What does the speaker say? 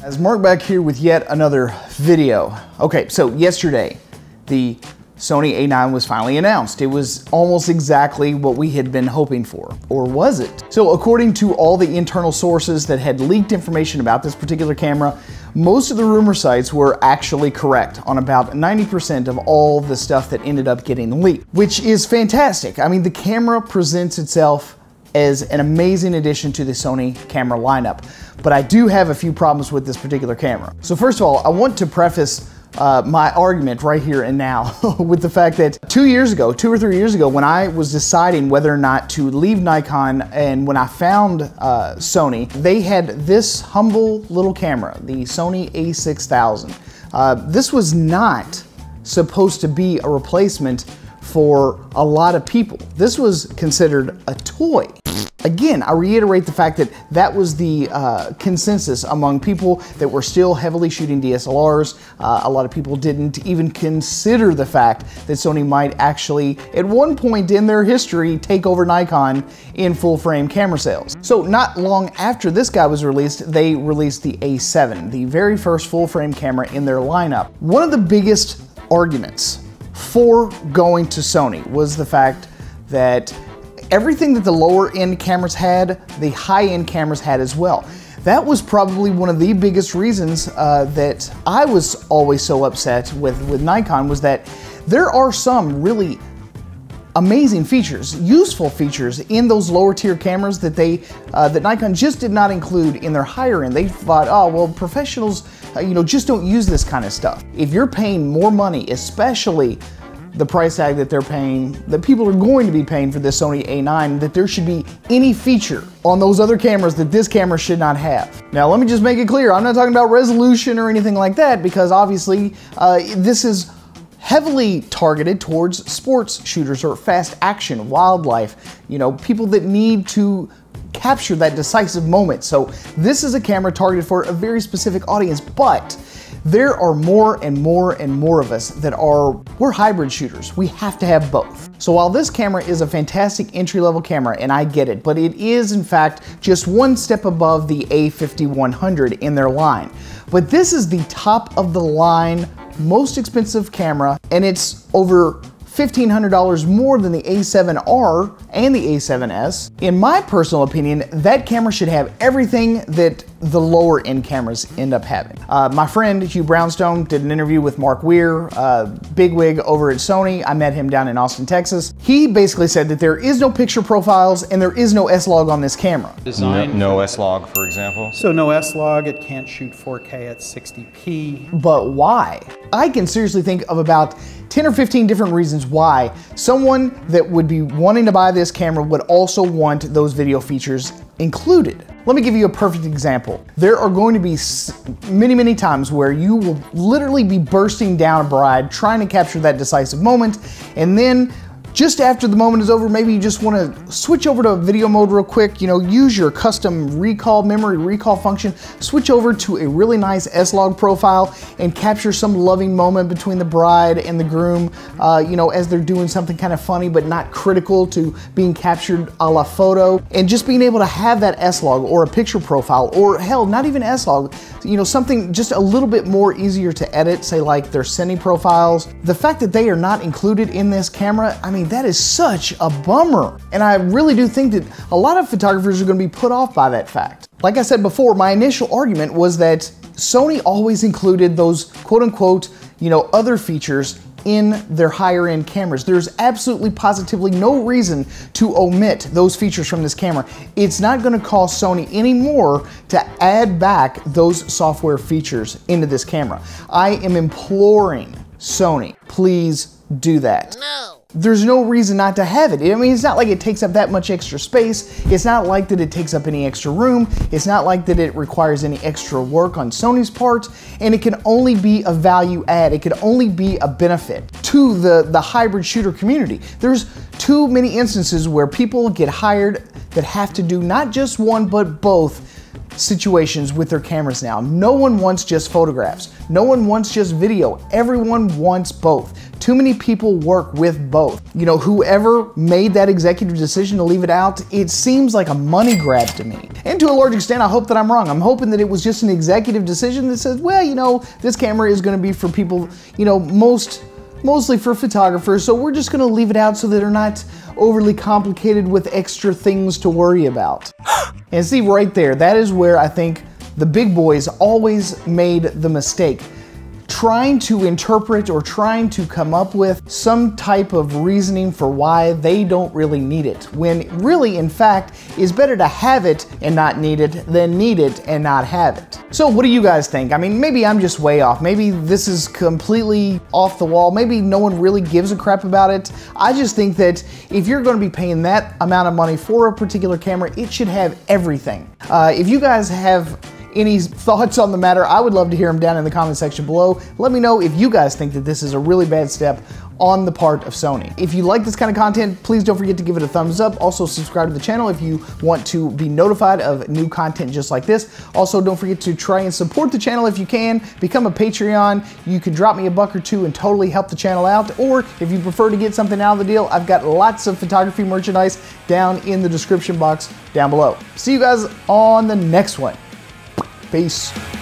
As Mark back here with yet another video. Okay, so yesterday, the Sony A9 was finally announced. It was almost exactly what we had been hoping for, or was it? So according to all the internal sources that had leaked information about this particular camera, most of the rumor sites were actually correct on about 90% of all the stuff that ended up getting leaked, which is fantastic. I mean, the camera presents itself as an amazing addition to the Sony camera lineup, but I do have a few problems with this particular camera. So first of all, I want to preface uh, my argument right here and now with the fact that two years ago, two or three years ago, when I was deciding whether or not to leave Nikon and when I found uh, Sony, they had this humble little camera, the Sony a6000. Uh, this was not supposed to be a replacement for a lot of people. This was considered a toy. Again, I reiterate the fact that that was the uh, consensus among people that were still heavily shooting DSLRs. Uh, a lot of people didn't even consider the fact that Sony might actually, at one point in their history, take over Nikon in full frame camera sales. So not long after this guy was released, they released the A7, the very first full frame camera in their lineup. One of the biggest arguments for going to Sony was the fact that everything that the lower end cameras had, the high end cameras had as well. That was probably one of the biggest reasons uh, that I was always so upset with, with Nikon was that there are some really amazing features, useful features in those lower tier cameras that they uh, that Nikon just did not include in their higher end. They thought, oh well, professionals, uh, you know, just don't use this kind of stuff. If you're paying more money, especially the price tag that they're paying, that people are going to be paying for this Sony A9, that there should be any feature on those other cameras that this camera should not have. Now, let me just make it clear, I'm not talking about resolution or anything like that, because obviously uh, this is heavily targeted towards sports shooters or fast action, wildlife, you know, people that need to capture that decisive moment. So this is a camera targeted for a very specific audience, but there are more and more and more of us that are, we're hybrid shooters. We have to have both. So while this camera is a fantastic entry-level camera, and I get it, but it is in fact just one step above the A5100 in their line. But this is the top of the line, most expensive camera, and it's over $1,500 more than the A7R and the A7S. In my personal opinion, that camera should have everything that the lower end cameras end up having. Uh, my friend Hugh Brownstone did an interview with Mark Weir, uh, bigwig over at Sony. I met him down in Austin, Texas. He basically said that there is no picture profiles and there is no S-Log on this camera. Design No, no S-Log, for example. So no S-Log, it can't shoot 4K at 60p. But why? I can seriously think of about 10 or 15 different reasons why someone that would be wanting to buy this camera would also want those video features included. Let me give you a perfect example. There are going to be many, many times where you will literally be bursting down a bride trying to capture that decisive moment, and then just after the moment is over, maybe you just want to switch over to video mode real quick, you know, use your custom recall memory recall function, switch over to a really nice S-Log profile and capture some loving moment between the bride and the groom, uh, you know, as they're doing something kind of funny but not critical to being captured a la photo. And just being able to have that S-Log or a picture profile or hell, not even S-Log, you know, something just a little bit more easier to edit, say like their Cine profiles. The fact that they are not included in this camera, I mean, that is such a bummer. And I really do think that a lot of photographers are gonna be put off by that fact. Like I said before, my initial argument was that Sony always included those quote unquote, you know, other features in their higher end cameras. There's absolutely positively no reason to omit those features from this camera. It's not gonna cost Sony any more to add back those software features into this camera. I am imploring Sony, please do that. No there's no reason not to have it. I mean, it's not like it takes up that much extra space. It's not like that it takes up any extra room. It's not like that it requires any extra work on Sony's part. And it can only be a value add. It can only be a benefit to the, the hybrid shooter community. There's too many instances where people get hired that have to do not just one, but both situations with their cameras now. No one wants just photographs. No one wants just video. Everyone wants both. Too many people work with both. You know, whoever made that executive decision to leave it out, it seems like a money grab to me. And to a large extent, I hope that I'm wrong. I'm hoping that it was just an executive decision that says, well, you know, this camera is going to be for people, you know, most mostly for photographers, so we're just gonna leave it out so that they're not overly complicated with extra things to worry about. and see right there, that is where I think the big boys always made the mistake trying to interpret or trying to come up with some type of reasoning for why they don't really need it. When really, in fact, is better to have it and not need it than need it and not have it. So what do you guys think? I mean, maybe I'm just way off. Maybe this is completely off the wall. Maybe no one really gives a crap about it. I just think that if you're going to be paying that amount of money for a particular camera, it should have everything. Uh, if you guys have any thoughts on the matter, I would love to hear them down in the comment section below. Let me know if you guys think that this is a really bad step on the part of Sony. If you like this kind of content, please don't forget to give it a thumbs up. Also subscribe to the channel if you want to be notified of new content just like this. Also don't forget to try and support the channel if you can. Become a Patreon. You can drop me a buck or two and totally help the channel out. Or if you prefer to get something out of the deal, I've got lots of photography merchandise down in the description box down below. See you guys on the next one. Peace.